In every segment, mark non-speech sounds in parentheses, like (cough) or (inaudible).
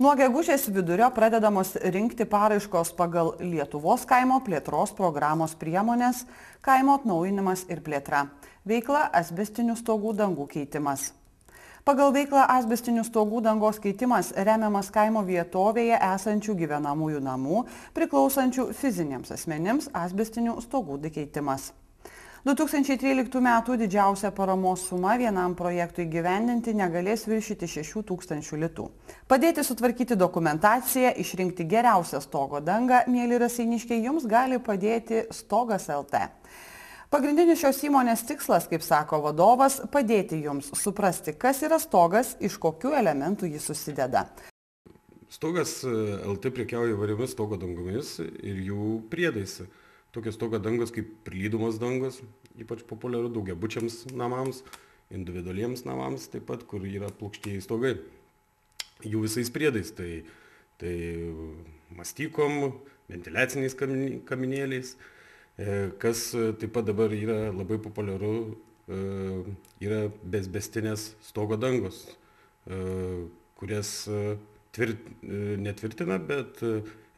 Nuo gegužės vidurio pradedamos rinkti paraiškos pagal Lietuvos kaimo plėtros programos priemonės kaimo atnaujinimas ir plėtra. Veikla asbestinių stogų dangų keitimas. Pagal veiklą asbestinių stogų dangos keitimas remiamas kaimo vietovėje esančių gyvenamųjų namų, priklausančių fiziniams asmenims asbestinių stogų keitimas. 2013 m. didžiausia paramos suma vienam projektui gyvendinti negalės viršyti 6 tūkstančių litų. Padėti sutvarkyti dokumentaciją, išrinkti geriausią stogo dangą, mėly raseiniškiai, jums gali padėti Stogas LT. Pagrindinis šios įmonės tikslas, kaip sako vadovas, padėti jums suprasti, kas yra stogas, iš kokių elementų jis susideda. Stogas e, LT prekiauja įvairiomis stogo dangomis ir jų priedais tokios stogo dangos kaip prilydomos dangos, ypač populiaru daugiabučiams namams, individualiems namams taip pat, kur yra plokštieji stogai. Jų visais priedais, tai, tai mastykom, ventiliaciniais kaminėliais, e, kas taip pat dabar yra labai populiaru, e, yra besbestinės stogo dangos, e, kurias tvirt, netvirtina, bet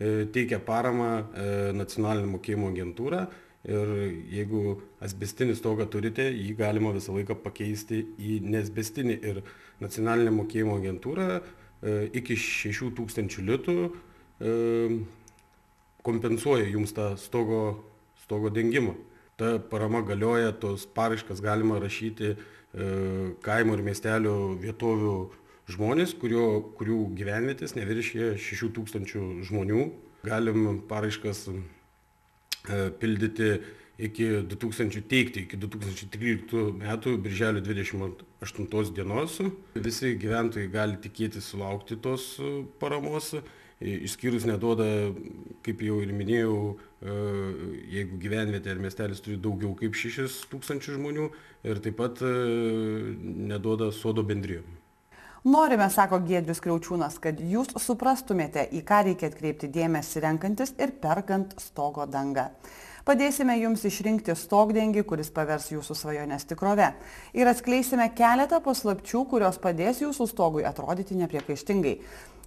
E, teikia paramą e, nacionalinė mokėjimo agentūra ir jeigu asbestinį stogą turite, jį galima visą laiką pakeisti į nesbestinį ir nacionalinė mokėjimo agentūra e, iki 6000 litų kompensuoja jums tą stogo, stogo dengimą. Ta parama galioja, tos paraiškas galima rašyti kaimo ir miestelio vietovių žmonės, kurio, kurių gyvenvietės neviršyje 6000 žmonių. Galim paraiškas e, pildyti iki 2000, teikti iki 2013 metų birželio 28 dienos. Visi gyventojai gali tikėti sulaukti tos paramos, išskyrus neduoda, kaip jau ir minėjau, e, jeigu gyvenvietė ar miestelis turi daugiau kaip 6000 žmonių ir taip pat e, neduoda sodo bendrijom. Norime, sako Giedrius Kriaučiūnas, kad jūs suprastumėte, į ką reikia atkreipti dėmesį renkantis ir perkant stogo dangą. Padėsime jums išrinkti stogdengį, kuris pavers jūsų svajonės tikrove. Ir atskleisime keletą paslapčių, kurios padės jūsų stogui atrodyti nepriekaištingai.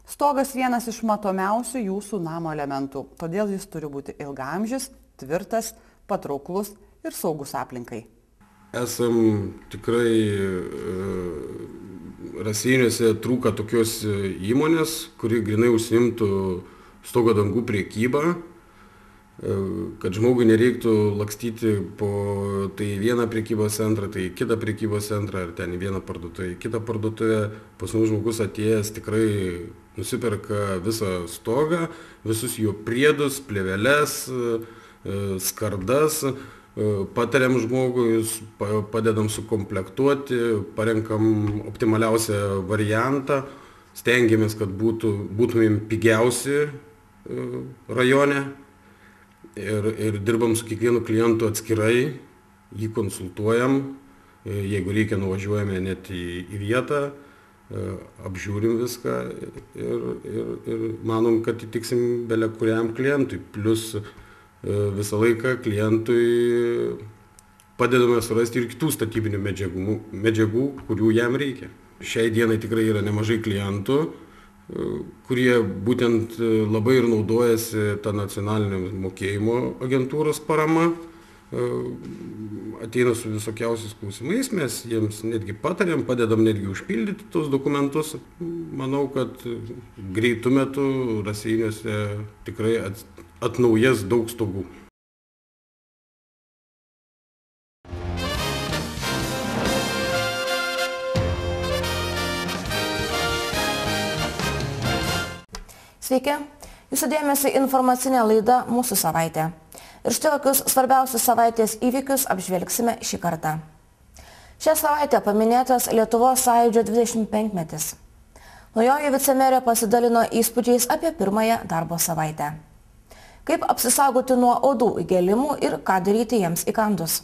Stogas vienas iš matomiausių jūsų namo elementų, todėl jis turi būti ilgamžis, tvirtas, patrauklus ir saugus aplinkai. Esam tikrai e, Raseiniuose trūka tokios e, įmonės, kuri grinai užsimtų stogo dangų priekybą, e, kad žmogui nereiktų lakstyti po tai vieną priekybos centrą, tai kitą priekybos centrą, ar ten vieną parduotuvę, kitą parduotuvę. Pas mus žmogus atėjęs tikrai nusiperka visą stogą, visus jo priedus, pleveles, e, skardas, patariam žmogui, padedam sukomplektuoti, parenkam optimaliausią variantą, stengiamės, kad būtų, būtumėm pigiausi e, rajone ir, ir dirbam su kiekvienu klientu atskirai, jį konsultuojam, e, jeigu reikia nuvažiuojame net į, į vietą, e, apžiūrim viską ir, ir, ir manom, kad įtiksim belia kuriam klientui. Plus visą laiką klientui padedame surasti ir kitų statybinių medžiagų, medžiagų, kurių jam reikia. Šiai dienai tikrai yra nemažai klientų, kurie būtent e, labai ir naudojasi tą nacionalinę mokėjimo agentūros parama, ateina su visokiausiais klausimais, mes jiems netgi patarėm, padedam netgi užpildyti tos dokumentus. Manau, kad greitų metų raseiniuose tikrai atnaujas daug stogų. Sveiki, jūsų dėmesį informacinė laida Mūsų savaitė. Ir štai tokius svarbiausius savaitės įvykius apžvelgsime šį kartą. Šią savaitę paminėtas Lietuvos sąjūdžio 25 metis. Naujoji vicemerė pasidalino įspūdžiais apie pirmąją darbo savaitę kaip apsisaugoti nuo odų įgėlimų ir ką daryti jiems įkandus.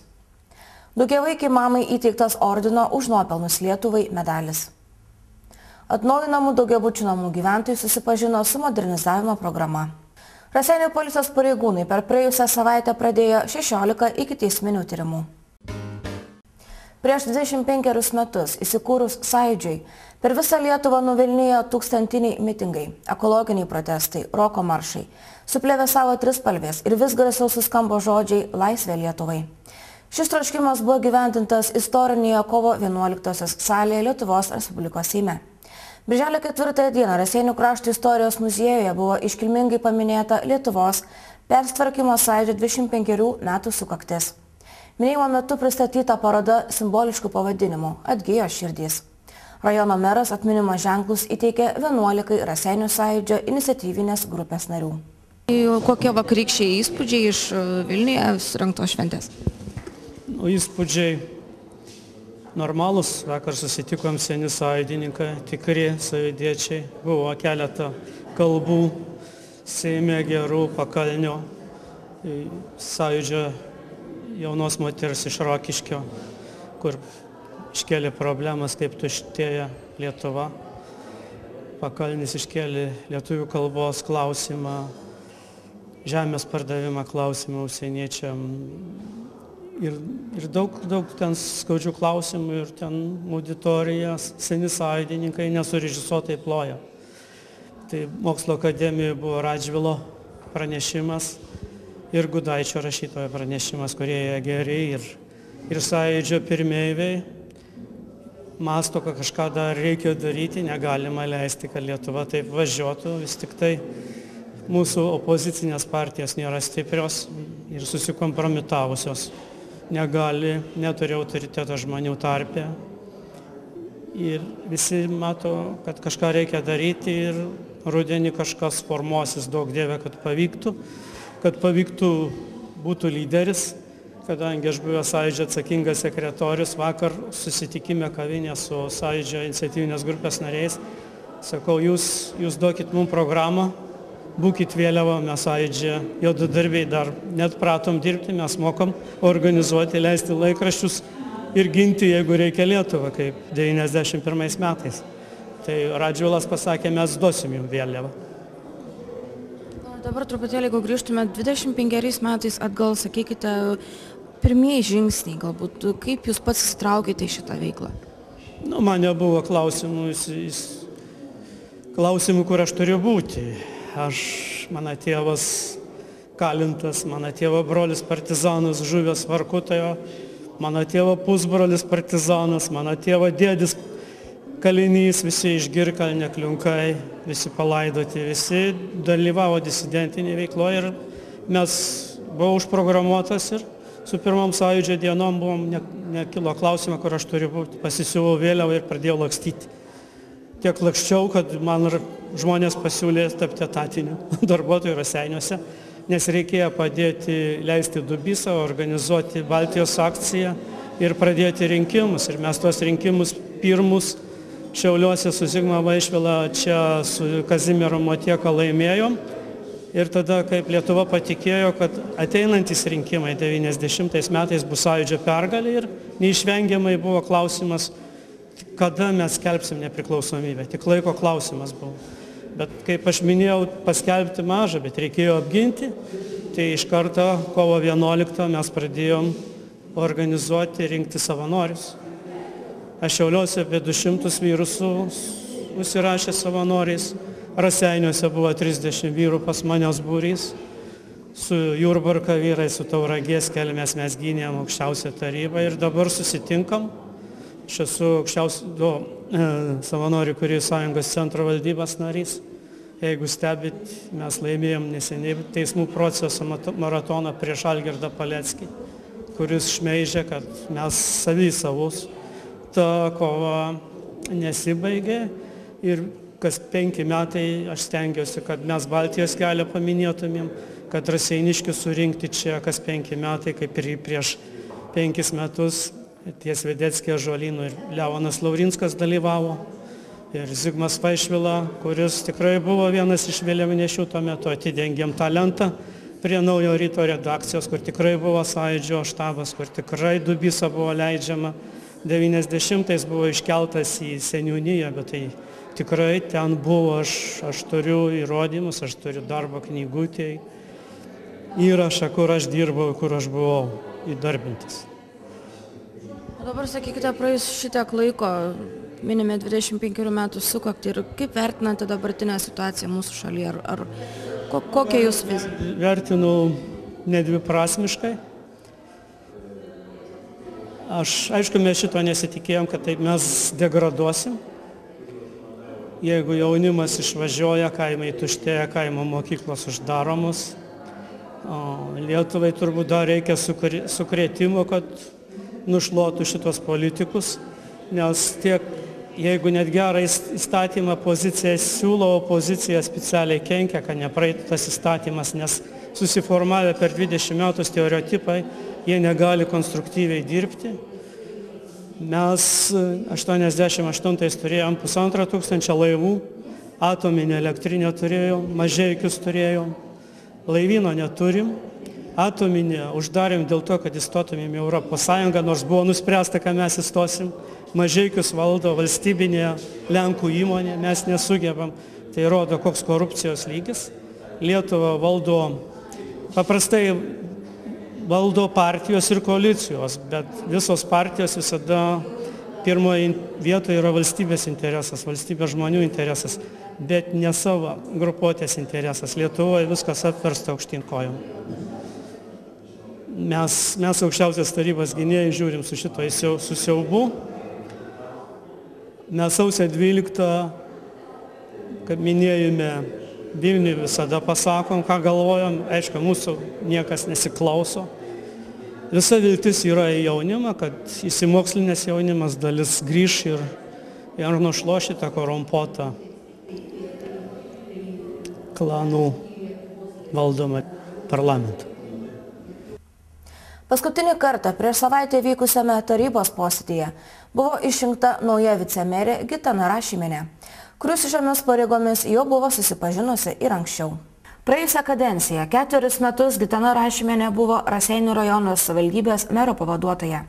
Daugiavaikiai mamai įteiktas ordino už nuopelnus Lietuvai medalis. Atnaujinamų daugiabučių namų gyventojai susipažino su modernizavimo programa. Raseinių policijos pareigūnai per praėjusią savaitę pradėjo 16 iki teisminių tyrimų. Prieš 25 metus įsikūrus sąjūdžiui per visą Lietuvą nuvilnijo tūkstantiniai mitingai, ekologiniai protestai, roko maršai. Suplėvė savo trispalvės ir vis garsiau suskambo žodžiai laisvė Lietuvai. Šis troškimas buvo gyventintas istorinėje kovo 11-osios salėje Lietuvos Respublikos Seime. Birželio 4 dieną Raseinių krašto istorijos muziejuje buvo iškilmingai paminėta Lietuvos persitvarkymo sąjūdžio 25 metų sukaktis. Minėjimo metu pristatyta paroda simboliškų pavadinimų Atgyjo širdys. Rajono meras atminimo ženklus įteikė 11 Raseinių sąjūdžio iniciatyvinės grupės narių. Kokie vakarykščiai įspūdžiai iš e, Vilniuje surinktos šventės? Nu, įspūdžiai normalus. Vakar susitikom seni sąjungininkai, tikri sąjudiečiai. Buvo keletą kalbų, Seime gerų pakalnio sąjūdžio jaunos moters iš Rokiškio, kur iškėlė problemas, kaip tuštėja Lietuva. Pakalnis iškėlė lietuvių kalbos klausimą, žemės pardavimą klausimą užsieniečiam. Ir, ir daug, daug ten skaudžių klausimų ir ten auditorija, seni sąjungininkai nesurežisuotai ploja. Tai mokslo akademijoje buvo Radžvilo pranešimas ir Gudaičio rašytojo pranešimas, kurie jie geri ir, ir sąjūdžio pirmeiviai masto, kad kažką dar reikia daryti, negalima leisti, kad Lietuva taip važiuotų, vis tik tai mūsų opozicinės partijos nėra stiprios ir susikompromitavusios, negali, neturi autoriteto žmonių tarpė. Ir visi mato, kad kažką reikia daryti ir rudenį kažkas formuosis, daug dievė, kad pavyktų kad pavyktų būtų lyderis, kadangi aš buvęs sąjūdžio atsakingas sekretorius, vakar susitikime kavinė su sąjūdžio iniciatyvinės grupės nariais, sakau, jūs, jūs duokit mums programą, būkit vėliava, mes sąjūdžio juodadarbiai dar net pratom dirbti, mes mokam organizuoti, leisti laikraščius ir ginti, jeigu reikia Lietuvą, kaip 91 metais. Tai Radžiulas pasakė, mes duosim jums vėliavą. Dabar truputėlį, jeigu grįžtume 25 metais atgal, sakykite, pirmieji žingsniai galbūt, kaip jūs pats įsitraukėte į šitą veiklą? Nu, man nebuvo klausimų, jis, jis, klausimų, kur aš turiu būti. Aš, mano tėvas kalintas, mano tėvo brolis partizanas žuvęs Varkutojo, mano tėvo pusbrolis partizanas, mano tėvo dėdis kalinys, visi iš Girkalnė kliunkai, visi palaidoti, visi dalyvavo disidentinėje veikloje ir mes buvau užprogramuotas ir su pirmom sąjūdžio dienom buvom, ne, nekilo klausimą, kur aš turiu būti, pasisiuvau vėliavą ir pradėjau lakstyti. Tiek lakščiau, kad man žmonės pasiūlė tapti etatiniu (laughs) darbuotoju raseiniuose, nes reikėjo padėti leisti Dubysą, organizuoti Baltijos akciją ir pradėti rinkimus. Ir mes tuos rinkimus pirmus Šiauliuose su Zigma Vaišvila čia su Kazimieru Motieka laimėjom. Ir tada, kaip Lietuva patikėjo, kad ateinantis rinkimai 90 metais bus sąjūdžio pergalė ir neišvengiamai buvo klausimas, kada mes skelbsim nepriklausomybę. Tik laiko klausimas buvo. Bet kaip aš minėjau, paskelbti mažą, bet reikėjo apginti. Tai iš karto kovo 11 mes pradėjom organizuoti, rinkti savanorius. Aš šiauliuosi apie 200 vyrų užsirašė savanoriais. Raseiniuose buvo 30 vyrų pas manęs būrys. Su Jurbarka vyrai, su Tauragės kelmės mes gynėm aukščiausią tarybą ir dabar susitinkam. Aš esu aukščiausių du e, savanorių kurių sąjungos centro valdybos narys. Jeigu stebit, mes laimėjom neseniai teismų proceso maratoną prieš Algirdą Paleckį, kuris šmeižė, kad mes savy savus ta kova nesibaigė ir kas penki metai aš stengiuosi, kad mes Baltijos kelią paminėtumėm, kad raseiniškių surinkti čia kas penki metai, kaip ir prieš penkis metus ties Vedeckė žolynų ir Leonas Laurinskas dalyvavo. Ir Zigmas Vaišvila, kuris tikrai buvo vienas iš vėliavnešių tuo metu, atidengėm tą lentą prie naujo ryto redakcijos, kur tikrai buvo sąjūdžio štabas, kur tikrai dubisa buvo leidžiama 90-ais buvo iškeltas į seniūniją, bet tai tikrai ten buvo, aš, aš turiu įrodymus, aš turiu darbo knygutėj, įrašą, kur aš dirbau, kur aš buvau įdarbintas. dabar sakykite praėjus šitiek laiko minime dvidešim penkerių metų sukaktį ir kaip vertinate dabartinę situaciją mūsų šalyje ar, ar ko, kokią jūs viziją? Vertinu nedviprasmiškai. Aš, aišku, mes šito nesitikėjom, kad taip mes degraduosim. Jeigu jaunimas išvažiuoja, kaimai tuštėja, kaimo mokyklos uždaromos, Lietuvai turbūt dar reikia sukrėtimo, kad nušluotų šitos politikus, nes tiek, jeigu net gerą įstatymą pozicija siūlo, opozicija specialiai kenkia, kad nepraeitų tas įstatymas, nes susiformavę per 20 metų stereotipai, jie negali konstruktyviai dirbti. Mes 88 turėjom pusantro tūkstančio laivų, atominę elektrinę turėjom, mažeikius turėjom, laivyno neturim, atominę uždarėm dėl to, kad įstotumėm į Europos Sąjungą, nors buvo nuspręsta, kad mes įstosim. Mažeikius valdo valstybinė Lenkų įmonė, mes nesugebam. Tai rodo, koks korupcijos lygis. Lietuva valdo, paprastai valdo partijos ir koalicijos, bet visos partijos visada pirmoje vietoje yra valstybės interesas, valstybės žmonių interesas, bet ne savo grupuotės interesas. Lietuvoje viskas apversta aukštyn kojom mes, mes aukščiausias tarybos gynėjai žiūrim su šito susiaubu. Mes sausio 12, kaip minėjome, Vilniui visada pasakom, ką galvojam, aišku, mūsų niekas nesiklauso. Visa viltis yra į jaunimą, kad įsimokslinės jaunimas dalis grįž ir, ir nušloši tą korumpuotą klanų valdomą parlamentą. Paskutinį kartą prieš savaitę vykusiame tarybos posėdėje buvo išrinkta nauja vicemerė Gitana Rašymenė, kuris šiomis pareigomis jau buvo susipažinusi ir anksčiau. Praėjusią kadenciją keturis metus Gitana Rašymenė buvo Raseinių rajono savivaldybės mero pavaduotoja.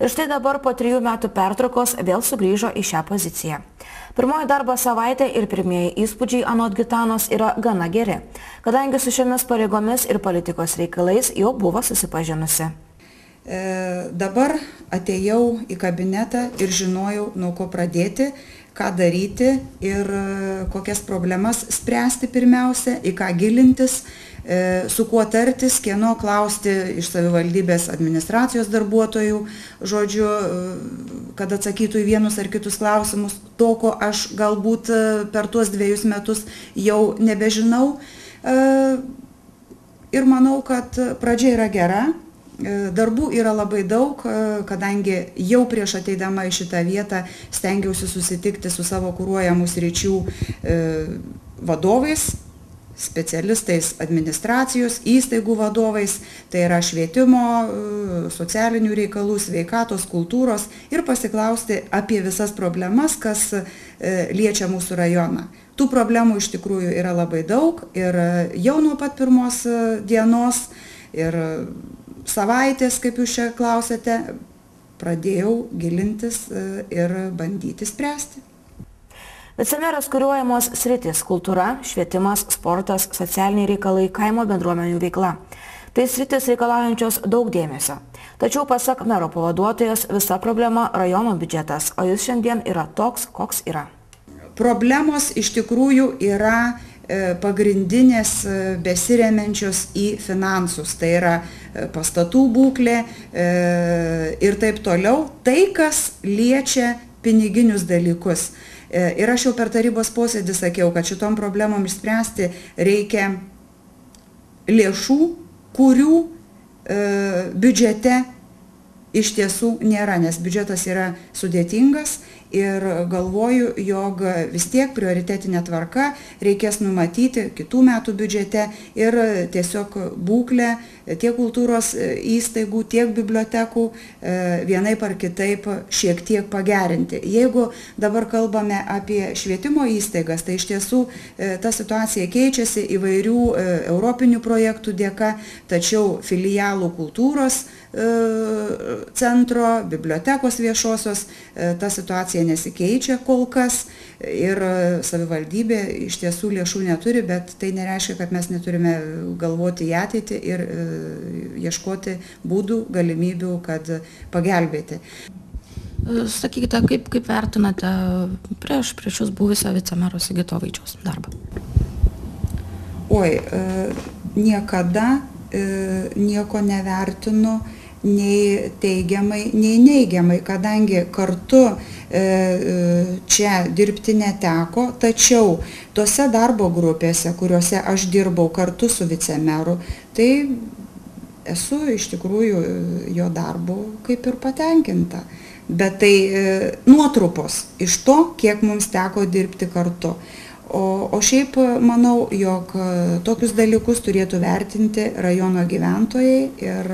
Ir štai dabar po trijų metų pertraukos vėl sugrįžo į šią poziciją. Pirmoji darbo savaitė ir pirmieji įspūdžiai anot Gitanos yra gana geri, kadangi su šiomis pareigomis ir politikos reikalais jau buvo susipažinusi. E, dabar atėjau į kabinetą ir žinojau, nuo ko pradėti, ką daryti ir e, kokias problemas spręsti pirmiausia, į ką gilintis, e, su kuo tartis, kieno klausti iš savivaldybės administracijos darbuotojų, žodžiu, kad atsakytų į vienus ar kitus klausimus, to, ko aš galbūt per tuos dviejus metus jau nebežinau. Ir manau, kad pradžia yra gera, E, darbų yra labai daug, e, kadangi jau prieš ateidama į šitą vietą stengiausi susitikti su savo kūruojamų sričių e, vadovais, specialistais administracijos, įstaigų vadovais, tai yra švietimo, socialinių reikalų, sveikatos, kultūros ir pasiklausti apie visas problemas, kas liečia mūsų rajoną. Tų problemų iš tikrųjų yra labai daug ir jau nuo pat pirmos dienos ir savaitės, kaip jūs čia klausėte, pradėjau gilintis e, ir bandyti spręsti. Vicemeras kuriuojamos sritis - kultūra, švietimas, sportas, socialiniai reikalai, kaimo bendruomenių veikla. Tai sritis reikalaujančios daug dėmesio. Tačiau pasak mero pavaduotojas visa problema rajono biudžetas, o jis šiandien yra toks, koks yra. Problemos iš tikrųjų yra pagrindinės e, besiremiančios į finansus, tai yra e, pastatų būklė ir taip toliau, tai kas liečia piniginius dalykus. Ir aš jau per tarybos posėdį sakiau, kad šitom problemom išspręsti reikia lėšų, kurių biudžete iš tiesų nėra, nes biudžetas yra sudėtingas ir galvoju, jog vis tiek prioritetinė tvarka reikės numatyti kitų metų biudžete ir tiesiog būklę tiek kultūros įstaigų, tiek bibliotekų e, vienaip ar kitaip šiek tiek pagerinti. Jeigu dabar kalbame apie švietimo įstaigas, tai iš tiesų e, ta situacija keičiasi įvairių e, europinių projektų dėka, tačiau filialų kultūros centro, bibliotekos viešosios, ta situacija nesikeičia kol kas ir savivaldybė iš tiesų lėšų neturi, bet tai nereiškia, kad mes neturime galvoti į ateitį ir e, ieškoti būdų, galimybių, kad pagelbėti. Sakykite, kaip, kaip vertinate prieš, prieš jūs buvusio vicemero Sigito Vaičiaus darbą? Oi, e, niekada e, nieko nevertinu nei teigiamai, nei neigiamai, kadangi kartu e, čia dirbti neteko, tačiau tose darbo grupėse, kuriuose aš dirbau kartu su vicemeru, tai esu iš tikrųjų jo darbu kaip ir patenkinta. Bet tai nuotrupos iš to, kiek mums teko dirbti kartu. O, o šiaip manau, jog tokius dalykus turėtų vertinti rajono gyventojai ir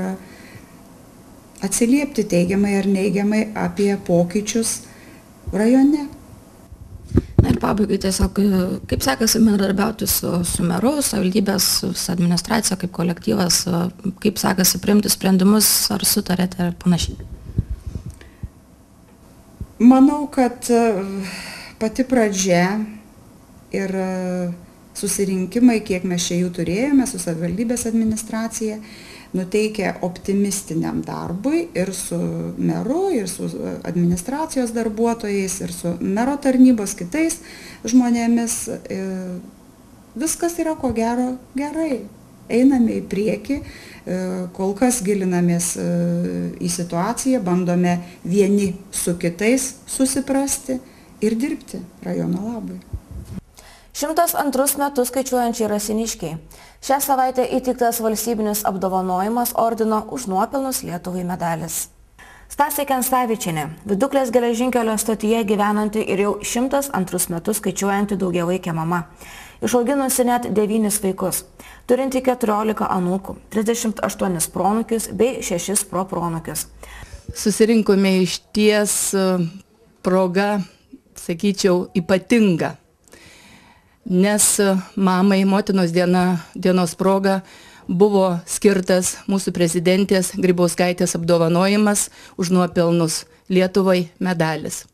atsiliepti teigiamai ar neigiamai apie pokyčius rajone. Na ir pabaigai tiesiog, kaip sekasi bendradarbiauti su, su meru, savivaldybės, su administracija, kaip kolektyvas, kaip sekasi priimti sprendimus, ar sutarėte ir panašiai. Manau, kad pati pradžia ir susirinkimai, kiek mes čia jų turėjome su savivaldybės administracija, nuteikia optimistiniam darbui ir su meru, ir su administracijos darbuotojais, ir su mero tarnybos kitais žmonėmis. E, viskas yra ko gero gerai. Einame į priekį, e, kol kas gilinamės į situaciją, bandome vieni su kitais susiprasti ir dirbti rajono labui. 102 metus skaičiuojančiai rasiniškiai. Šią savaitę įtiktas valstybinis apdovanojimas ordino už nuopelnus Lietuvai medalis. Stasė Kenstavičinė, viduklės geležinkelio stotyje gyvenanti ir jau 102 metus skaičiuojanti daugiavaikė mama. Išauginusi net 9 vaikus, turinti 14 anūkų, 38 pronukius bei 6 propronukius. Susirinkome iš ties e, proga, sakyčiau, ypatinga nes mamai motinos diena, dienos proga buvo skirtas mūsų prezidentės Grybauskaitės apdovanojimas už nuopelnus Lietuvai medalis.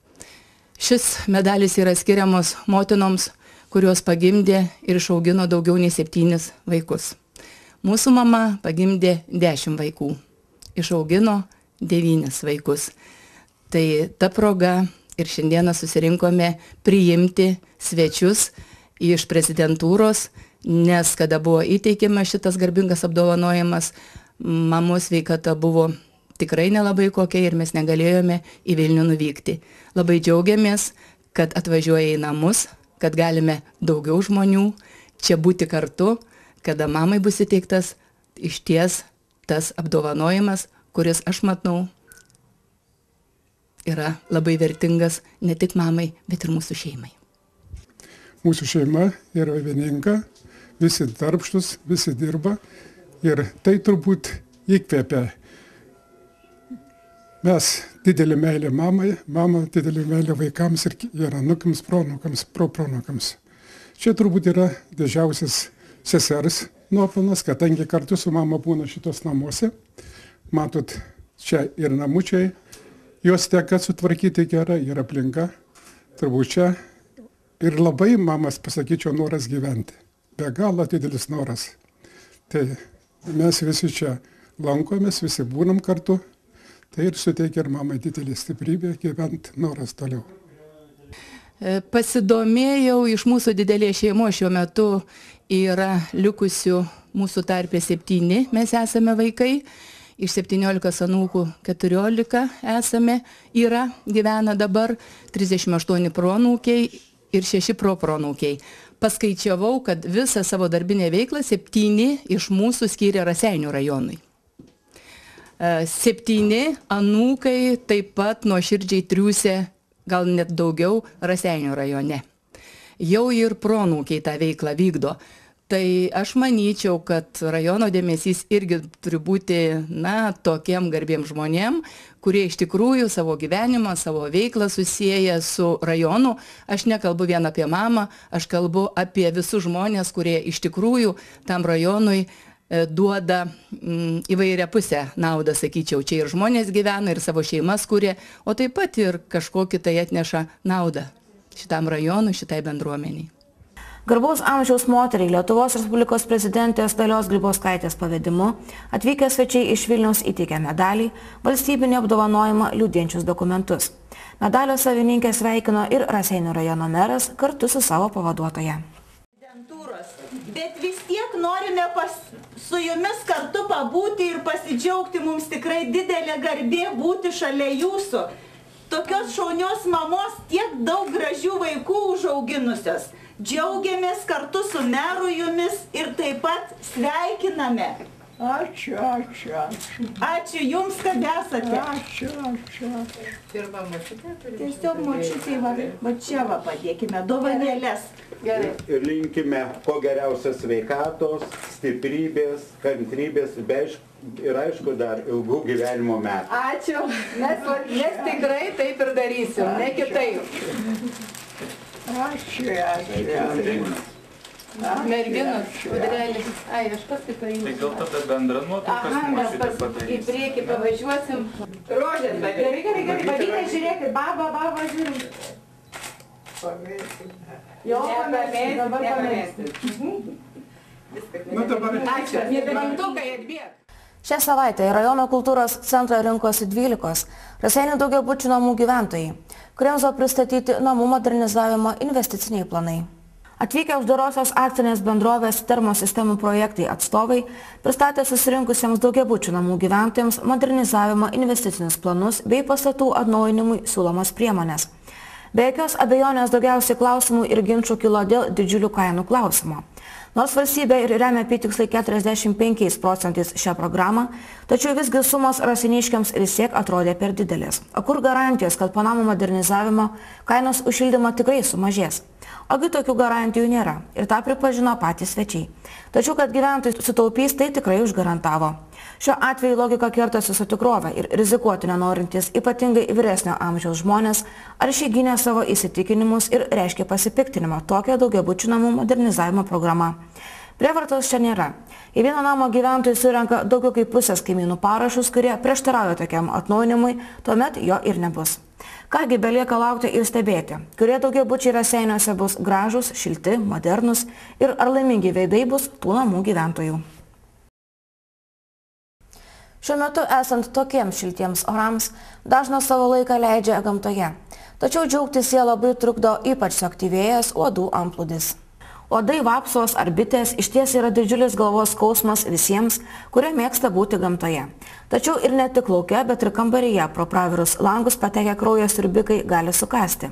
Šis medalis yra skiriamos motinoms, kurios pagimdė ir išaugino daugiau nei septynis vaikus. Mūsų mama pagimdė dešimt vaikų, išaugino devynis vaikus. Tai ta proga ir šiandieną susirinkome priimti svečius iš prezidentūros, nes kada buvo įteikiamas šitas garbingas apdovanojimas, mamos veikata buvo tikrai nelabai kokia ir mes negalėjome į Vilnių nuvykti. Labai džiaugiamės, kad atvažiuoja į namus, kad galime daugiau žmonių čia būti kartu, kada mamai bus įteiktas iš ties tas apdovanojimas, kuris aš matau yra labai vertingas ne tik mamai, bet ir mūsų šeimai mūsų šeima yra vieninga, visi darbštus, visi dirba ir tai turbūt įkvėpia. Mes didelį meilę mamai, mama didelį meilę vaikams ir, ir anukams, pronukams, propronukams. Čia turbūt yra didžiausias sesers nuopelnas, kadangi kartu su mama būna šitos namuose. Matot, čia ir namučiai, jos teka sutvarkyti gerai, ir aplinka. Turbūt čia ir labai mamas, pasakyčiau, noras gyventi. Be galo didelis noras. Tai mes visi čia lankomės, visi būnam kartu. Tai ir suteikia ir mamai didelį stiprybę gyventi noras toliau. E, pasidomėjau iš mūsų didelės šeimos šiuo metu yra likusių mūsų tarpė septyni, mes esame vaikai, iš 17 anūkų 14 esame, yra, gyvena dabar, 38 pronūkiai ir šeši propronūkiai. Paskaičiavau, kad visą savo darbinę veiklą septyni iš mūsų skyrė Raseinių rajonui. E, septyni anūkai taip pat nuoširdžiai triūsė, gal net daugiau, Raseinių rajone. Jau ir pronūkiai tą veiklą vykdo tai aš manyčiau kad rajono dėmesys irgi turi būti na tokiem garbiem žmonėm kurie iš tikrųjų savo gyvenimą savo veiklą susieja su rajonu aš nekalbu vien apie mamą aš kalbu apie visus žmones kurie iš tikrųjų tam rajonui e, duoda mm, įvairiapusę naudą, sakyčiau. Čia ir žmonės gyvena, ir savo šeimas kuria, o taip pat ir kažkokį tai atneša naudą šitam rajonui, šitai bendruomeniai. Garbaus amžiaus moteriai Lietuvos Respublikos prezidentės Dalios Grybauskaitės pavedimu atvykę svečiai iš Vilniaus įteikė medalį, valstybinį apdovanojimą liūdėjančius dokumentus. Medalio savininkė sveikino ir Raseinių rajono meras kartu su savo pavaduotoja. Bet vis tiek norime pas, su jumis kartu pabūti ir pasidžiaugti, mums tikrai didelė garbė būti šalia jūsų. Tokios šaunios mamos tiek daug gražių vaikų užauginusios. Džiaugiamės kartu su meru jumis ir taip pat sveikiname. Ačiū, ačiū, ačiū. Ačiū Jums, kad esate. Ačiū, ačiū, ačiū. Pirmą močiutę turime. Tiesiog močiutė, va, va čia va padėkime, dovanėlės. Gerai. Ir linkime kuo geriausios sveikatos, stiprybės, kantrybės bei, ir aišku dar ilgų gyvenimo metų. Ačiū, mes, mes tikrai taip ir darysim, ne kitaip. Ačiū, ačiū. Merginos, kudrelis. Ai, aš tik paimsiu. Tai gal tada bendrą nuotrauką Aha, su mes močiute pas į priekį pavažiuosim. Rožės, bet gerai, gerai, gerai, pavykę, žiūrėkit, baba, baba, žiūrim. Jo, pamėsim, dabar pamėsim. Nu dabar Ačiū, nebegimtukai atbėg. Šią savaitę į rajono kultūros centrą rinkosi 12 Raseinių daugiabučių namų gyventojai, kuriems buvo pristatyti namų modernizavimo investiciniai planai. Atvykę uždarosios akcinės bendrovės termosistemų projektai atstovai pristatė susirinkusiems daugiabučių namų gyventojams modernizavimo investicinius planus bei pastatų atnaujinimui siūlomas priemonės. Be jokios abejonės daugiausiai klausimų ir ginčių kilo dėl didžiulių kainų klausimo. Nors valstybė ir remia apytiksliai 45 procentais šią programą, tačiau visgi sumos rasiniškiams vis tiek atrodė per didelės. O kur garantijos, kad po namų modernizavimo kainos už šildymą tikrai sumažės? Ogi tokių garantijų nėra ir tą pripažino patys svečiai. Tačiau, kad gyventojai sutaupys, tai tikrai užgarantavo. Šiuo atveju logika kertasi su tikrove ir rizikuoti nenorintys ypatingai vyresnio amžiaus žmonės aršiai gynė savo įsitikinimus ir reiškė pasipiktinimą tokią daugiabučių namų modernizavimo programą. Prievartos čia nėra. Į vieną namo gyventojai surenka daugiau kaip pusės kaimynų parašus, kurie prieštarauja tokiam atnaujinimui, tuomet jo ir nebus. Kągi belieka laukti ir stebėti, kurie daugiabučiai raseiniuose bus gražus, šilti, modernus ir ar laimingi veidai bus tų namų gyventojų. Šiuo metu esant tokiems šiltiems orams, dažnas savo laiką leidžia gamtoje. Tačiau džiaugtis jie labai trukdo ypač suaktyvėjęs uodų amplūdis. Uodai, vapsos ar bitės iš ties yra didžiulis galvos skausmas visiems, kurie mėgsta būti gamtoje. Tačiau ir ne tik laukia, bet ir kambaryje pro pravirus langus patekę kraujo siurbikai gali sukasti.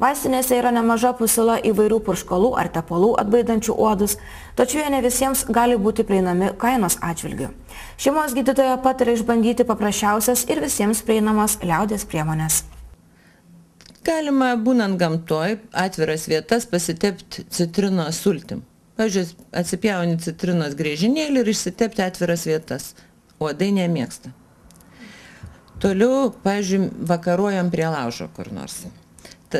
Vaistinėse yra nemaža pusila įvairių purškalų ar tepalų atbaidančių uodus, tačiau jie ne visiems gali būti prieinami kainos atžvilgiu. Šeimos gydytoja patarė išbandyti paprasčiausias ir visiems prieinamas liaudės priemonės. Galima būnant gamtoj atviras vietas pasitepti citrinos sultim. Pavyzdžiui, atsipjauni citrinos grėžinėlį ir išsitepti atviras vietas. Uodai nemėgsta. Toliau, pavyzdžiui, vakaruojam prie laužo kur nors.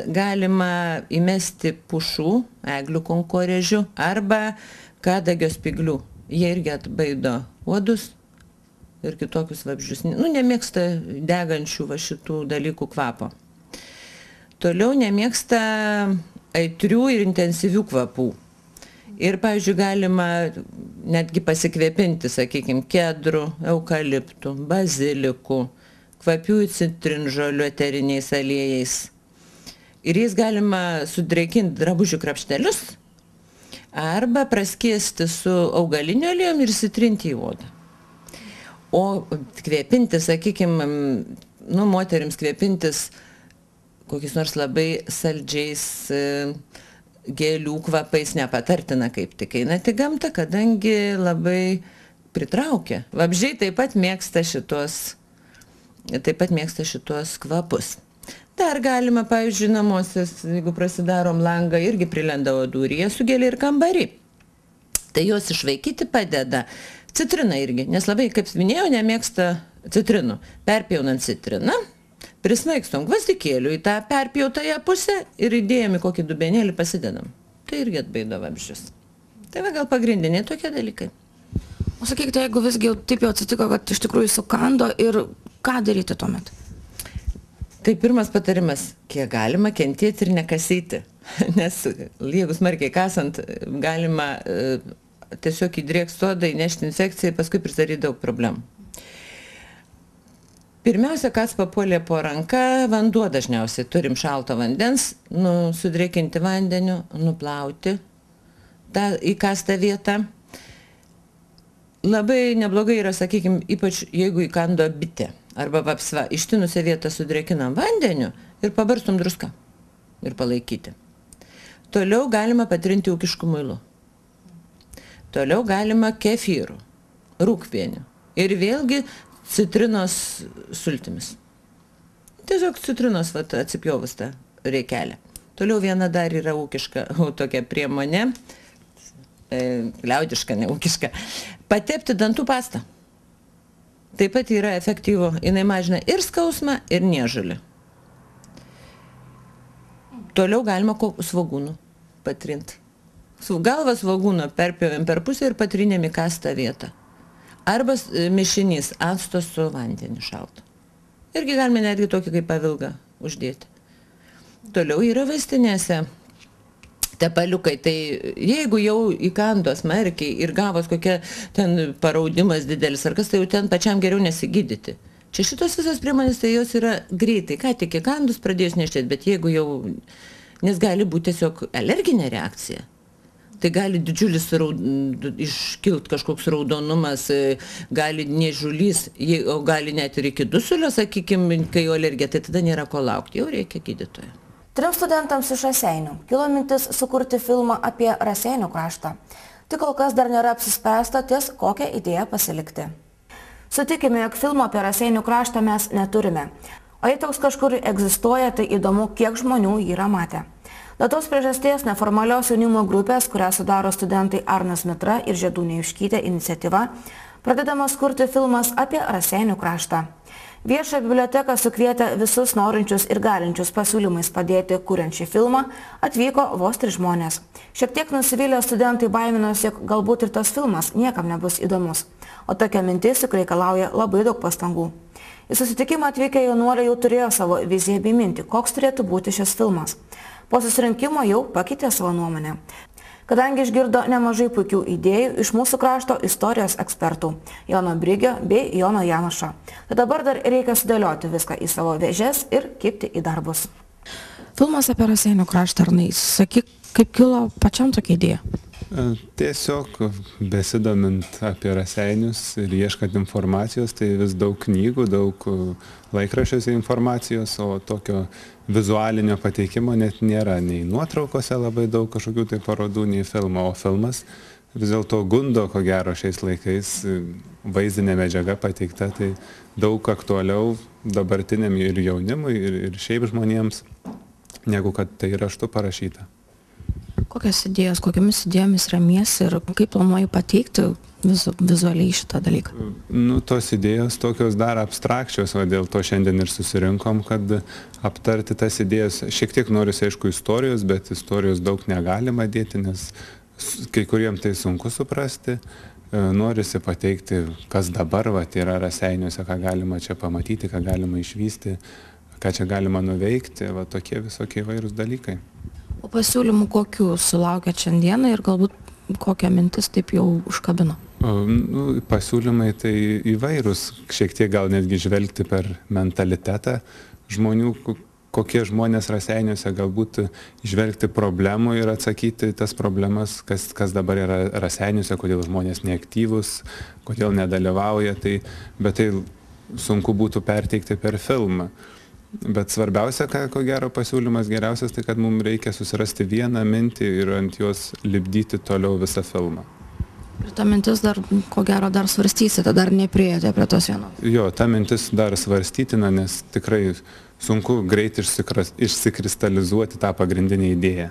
Galima įmesti pušų, eglių konkorėžių arba kadagio spiglių. Jie irgi atbaido uodus ir kitokius vabžius. Nu, nemėgsta degančių va šitų dalykų kvapo. Toliau nemėgsta aitrių ir intensyvių kvapų. Ir, pavyzdžiui, galima netgi pasikvėpinti, sakykime, kedrų, eukaliptų, bazilikų, kvapiųjų citrinžolių eteriniais aliejais. Ir jais galima sudrėkinti drabužių krapštelius arba praskiesti su augalinio aliejum ir įsitrinti į odą. O kvėpinti, sakykime, nu, moteriams kvėpintis kokiais nors labai saldžiais e, gėlių kvapais nepatartina kaip tik einate į gamtą, kadangi labai pritraukia. Vabžiai taip pat mėgsta šitos, taip pat mėgsta šitos kvapus. Dar galima, pavyzdžiui, namuose, jeigu prasidarom langą, irgi prilenda odų ir jie sugelia ir kambarį. Tai juos išvaikyti padeda. Citrina irgi, nes labai, kaip minėjau, nemėgsta citrinų. Perpjaunant citriną, prismaigstom gvazdikėlių į tą perpjautąją pusę ir įdėjom į kokį dubenėlį pasidedam. Tai irgi atbaido vabžius. Tai va gal pagrindiniai tokie dalykai. O sakykite, jeigu visgi taip jau atsitiko, kad iš tikrųjų sukando ir ką daryti tuomet? Tai pirmas patarimas, kiek galima kentėti ir nekasyti. (laughs) Nes jeigu smarkiai kasant, galima e, tiesiog įdrėks sodą, įnešti infekciją ir paskui pridaryti daug problemų. Pirmiausia, kas papuolė po ranka, vanduo dažniausiai turim šalto vandens, nu, sudrėkinti vandeniu, nuplauti tą įkastą vietą. Labai neblogai yra, sakykime, ypač jeigu įkando bitė arba vapsva, ištinusią vietą sudrėkinam vandeniu ir pabarstum druską ir palaikyti. Toliau galima patrinti ūkiškų muilų. Toliau galima kefyrų, rūkvienių. Ir vėlgi citrinos sultimis. Tiesiog citrinos vat, atsipjovus tą reikelę. Toliau viena dar yra ūkiška tokia priemonė, e, liaudiška, ne ūkiška. Patepti dantų pastą. Taip pat yra efektyvu, jinai mažina ir skausmą, ir niežulį. Toliau galima svagūnų patrinti. Su galva svagūno perpjovėm per pusę ir patrinėm į kastą vietą. Arba mišinys acto su vandeniu šaltu. Irgi galime netgi tokį kaip pavilgą uždėti. Toliau yra vaistinėse tepaliukai. Tai jeigu jau įkando smarkiai ir gavos kokia ten paraudimas didelis ar kas, tai jau ten pačiam geriau nesigydyti. Čia šitos visos priemonės, tai jos yra greitai, ką tik įkandus pradėjus nešėti, bet jeigu jau, nes gali būti tiesiog alerginė reakcija tai gali didžiulis raud, iškilt kažkoks raudonumas, gali niežulys, o gali net ir iki dusulio, sakykime, kai jo alergija, tai tada nėra ko laukti, jau reikia gydytojo. Trim studentams iš Raseinių kilo mintis sukurti filmą apie Raseinių kraštą. Tik kol kas dar nėra apsispręsta ties kokią idėją pasilikti. Sutikime, jog filmo apie Raseinių kraštą mes neturime. O jei toks kažkur egzistuoja, tai įdomu, kiek žmonių jį yra matę. Dėl tos priežasties neformalios jaunimo grupės, kurią sudaro studentai Arnas Mitra ir Žiedūnė Iškytė iniciatyva, pradedamas kurti filmas apie Raseinių kraštą. Viešą biblioteką sukvietę visus norinčius ir galinčius pasiūlymais padėti kuriant šį filmą, atvyko vos tris žmonės. Šiek tiek nusivylę studentai baiminosi, jog galbūt ir tas filmas niekam nebus įdomus. O tokia mintis juk reikalauja labai daug pastangų. Į susitikimą atvykę jaunuoliai jau turėjo savo viziją bei mintį, koks turėtų būti šis filmas. Po susirinkimo jau pakeitė savo nuomonę. Kadangi išgirdo nemažai puikių idėjų iš mūsų krašto istorijos ekspertų - Jono Brigio bei Jono Janošo. Tai dabar dar reikia sudėlioti viską į savo vėžes ir kipti į darbus. Filmas apie Raseinių kraštą, Arnai, sakyk, kaip kilo pačiam tokia idėja? Tiesiog besidomint apie raseinius ir ieškant informacijos, tai vis daug knygų, daug laikrašiuose informacijos, o tokio vizualinio pateikimo net nėra nei nuotraukose labai daug kažkokių tai parodų, nei filmo, o filmas vis dėlto gundo, ko gero šiais laikais vaizdinė medžiaga pateikta, tai daug aktualiau dabartiniam ir jaunimui, ir, ir šiaip žmonėms, negu kad tai raštu parašyta. Kokios idėjos, kokiamis idėjomis remiesi ir kaip planuoji pateikti vizu, vizualiai šitą dalyką? Nu, tos idėjos tokios dar abstrakčios, o dėl to šiandien ir susirinkom, kad aptarti tas idėjas. Šiek tiek noriu, aišku, istorijos, bet istorijos daug negalima dėti, nes kai kuriem tai sunku suprasti. E, norisi pateikti, kas dabar va, yra raseiniuose, ką galima čia pamatyti, ką galima išvysti, ką čia galima nuveikti, va, tokie visokie įvairūs dalykai. O pasiūlymų kokių sulaukėt šiandieną ir galbūt kokią mintis taip jau užkabino? Nu, pasiūlymai tai įvairūs, šiek tiek gal netgi žvelgti per mentalitetą žmonių, kokie žmonės raseiniuose galbūt žvelgti problemų ir atsakyti tas problemas, kas, kas dabar yra raseiniuose, kodėl žmonės neaktyvus, kodėl nedalyvauja, tai, bet tai sunku būtų perteikti per filmą. Bet svarbiausia, ką, ko gero pasiūlymas geriausias, tai kad mums reikia susirasti vieną mintį ir ant jos libdyti toliau visą filmą. Ir ta mintis dar, ko gero, dar svarstysite, dar nepriejote prie tos vienos. Jo, ta mintis dar svarstytina, nes tikrai sunku greit išsikristalizuoti tą pagrindinę idėją.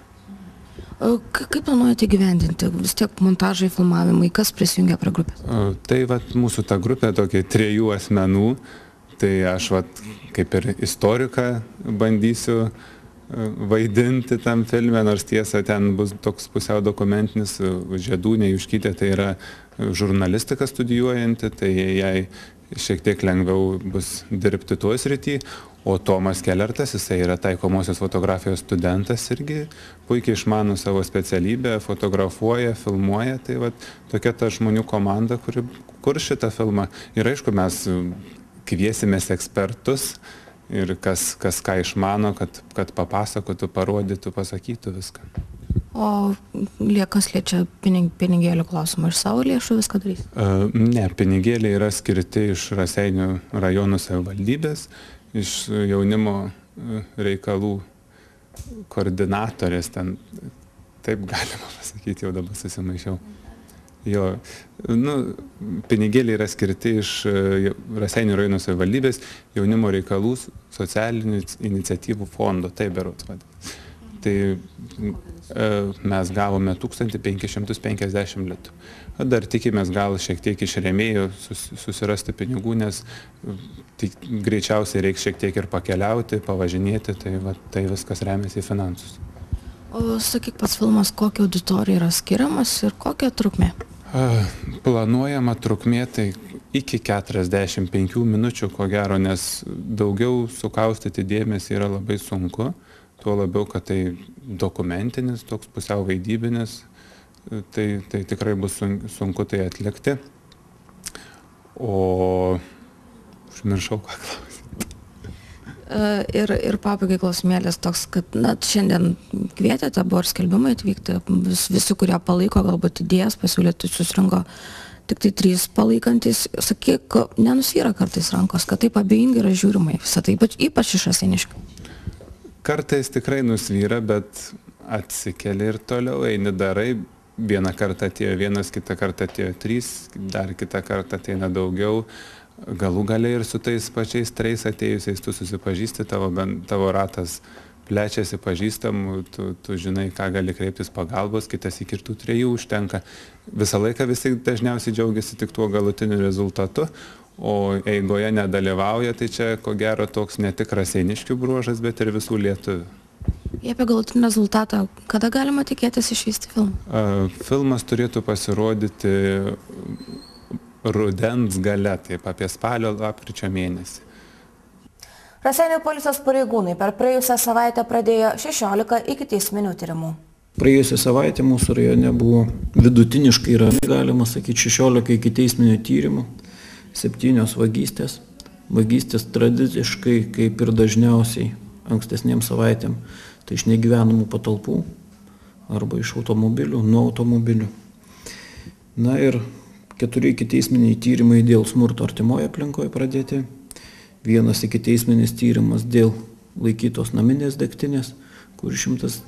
Kaip planuojate gyvendinti? Vis tiek montažai, filmavimai, kas prisijungia prie grupės? Tai vat, mūsų ta grupė tokia trijų asmenų tai aš vat kaip ir istoriką bandysiu e, vaidinti tam filme, nors tiesa ten bus toks pusiau dokumentinis, Žiedūnė Juškytė tai yra žurnalistiką studijuojanti, tai jai šiek tiek lengviau bus dirbti tuo srity, o Tomas Kelertas, jisai yra taikomosios fotografijos studentas irgi puikiai išmano savo specialybę, fotografuoja, filmuoja, tai va tokia ta žmonių komanda, kuri kur šitą filmą. Ir aišku, mes kviesimės ekspertus ir kas, kas ką išmano, kad, kad papasakotų, parodytų, pasakytų viską. O liekas liečia pinig, pinigėlių klausimą iš savo lėšų viską darys? Uh, ne, pinigėliai yra skirti iš Raseinių rajonų savivaldybės, iš jaunimo reikalų koordinatorės, ten taip galima (laughs) pasakyti, jau dabar susimaišiau. Jo, nu, pinigėliai yra skirti iš Raseinių rajonų savivaldybės jaunimo reikalų socialinių iniciatyvų fondo, taip berots vadinasi. Tai E, mes gavome 1550 litų. Dar tikimės gal šiek tiek iš remėjų susirasti pinigų, nes tik, greičiausiai reiks šiek tiek ir pakeliauti, pavažinėti, tai, va, tai viskas remiasi į finansus. O sakyk pats filmas, kokia auditorija yra skiriamas ir kokia trukmė? Planuojama trukmė tai iki 45 minučių, ko gero, nes daugiau sukaustyti dėmesį yra labai sunku tuo labiau, kad tai dokumentinis, toks pusiau vaidybinis, tai, tai tikrai bus sunku tai atlikti. O užmiršau, ką klausyti. E, ir, ir pabaigai klausimėlis toks, kad na, šiandien kvietėte, buvo ir skelbimai atvykti, vis, visi, kurie palaiko galbūt idėjas, pasiūlyti susirinko tik tai trys palaikantis, sakyk, nenusvyra kartais rankos, kad taip abejingai yra žiūrima į visą tai, ypač, ypač iš aseniškių kartais tikrai nusvyra, bet atsikeli ir toliau eini darai. Vieną kartą atėjo vienas, kitą kartą atėjo trys, dar kitą kartą ateina daugiau. Galų galiai ir su tais pačiais treis atėjusiais tu susipažįsti, tavo, tavo ratas plečiasi pažįstamų, tu, tu žinai, ką gali kreiptis pagalbos, kitas iki tų trejų užtenka. Visą laiką visi dažniausiai džiaugiasi tik tuo galutiniu rezultatu, o eigoje nedalyvauja, tai čia ko gero toks ne tik raseiniškių bruožas, bet ir visų lietuvių. Jei apie galutinį rezultatą, kada galima tikėtis išvysti filmą? Filmas turėtų pasirodyti rudens gale, taip apie spalio lapkričio mėnesį. Raseinių policijos pareigūnai per praėjusią savaitę pradėjo 16 iki teisminių tyrimų. Praėjusią savaitę mūsų rajone buvo vidutiniškai rami, galima sakyti, 16 iki teisminio tyrimų septynios vagystės. Vagystės tradiciškai, kaip ir dažniausiai ankstesniem savaitėm, tai iš negyvenamų patalpų arba iš automobilių, nuo automobilių. Na ir keturi ikiteisminiai tyrimai dėl smurto artimoje aplinkoje pradėti. Vienas ikiteisminis tyrimas dėl laikytos naminės degtinės, kur šimtas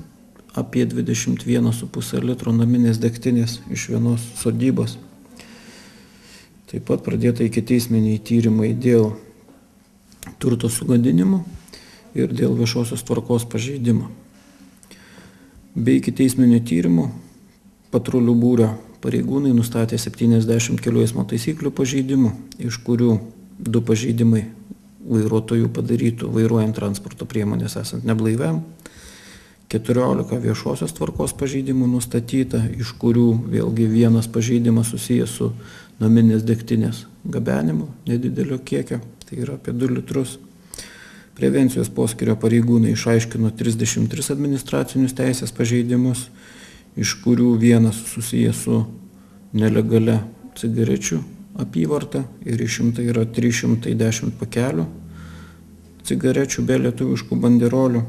apie 21,5 litro naminės degtinės iš vienos sodybos Taip pat pradėta iki teisminiai tyrimai dėl turto sugadinimo ir dėl viešosios tvarkos pažeidimo. Bei iki teisminio tyrimo patrulių būrio pareigūnai nustatė 70 kelių eismo taisyklių pažeidimų, iš kurių du pažeidimai vairuotojų padarytų vairuojant transporto priemonės esant neblaiviam, 14 viešosios tvarkos pažeidimų nustatyta, iš kurių vėlgi vienas pažeidimas susijęs su naminės degtinės gabenimu nedidelio kiekio, tai yra apie 2 litrus. Prevencijos poskirio pareigūnai išaiškino 33 administracinius teisės pažeidimus, iš kurių vienas susijęs su nelegale cigarečių apyvarta ir išimta yra 310 pakelių cigarečių be lietuviškų banderolių.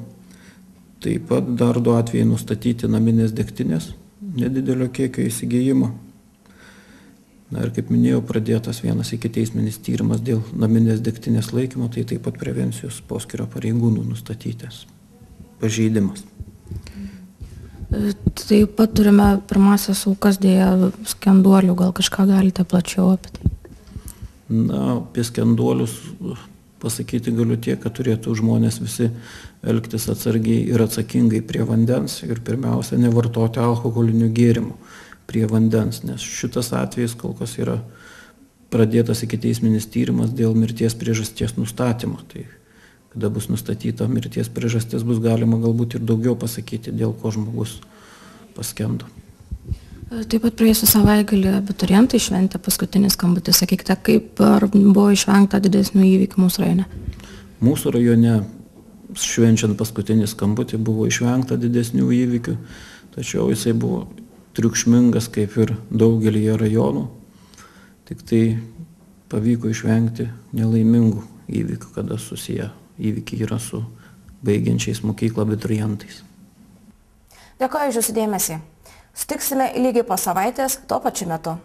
Taip pat dar du atvejai nustatyti naminės degtinės nedidelio kiekio įsigijimo Na ir kaip minėjau, pradėtas vienas iki teisminis tyrimas dėl naminės degtinės laikymo, tai taip pat prevencijos poskirio pareigūnų nustatytas pažeidimas. Taip pat turime pirmasias aukas dėja skenduolių, gal kažką galite plačiau apie tai? Na, apie skenduolius pasakyti galiu tiek, kad turėtų žmonės visi elgtis atsargiai ir atsakingai prie vandens ir pirmiausia nevartoti alkoholinių gėrimų prie vandens, nes šitas atvejis kol kas yra pradėtas iki teisminis tyrimas dėl mirties priežasties nustatymo. Tai kada bus nustatyta mirties priežastis, bus galima galbūt ir daugiau pasakyti, dėl ko žmogus paskendo. Taip pat praėjusią savaitgalį abiturientai šventė paskutinį skambutį. Sakykite, kaip buvo išvengta didesnių įvykių mūsų rajone? Mūsų rajone švenčiant paskutinį skambutį buvo išvengta didesnių įvykių, tačiau jisai buvo triukšmingas kaip ir daugelį rajonų. Tik tai pavyko išvengti nelaimingų įvykių, kada susiję įvykiai yra su baigiančiais mokyklą abiturientais. Dėkoju iš jūsų dėmesį. Sutiksime lygiai po savaitės tuo pačiu metu.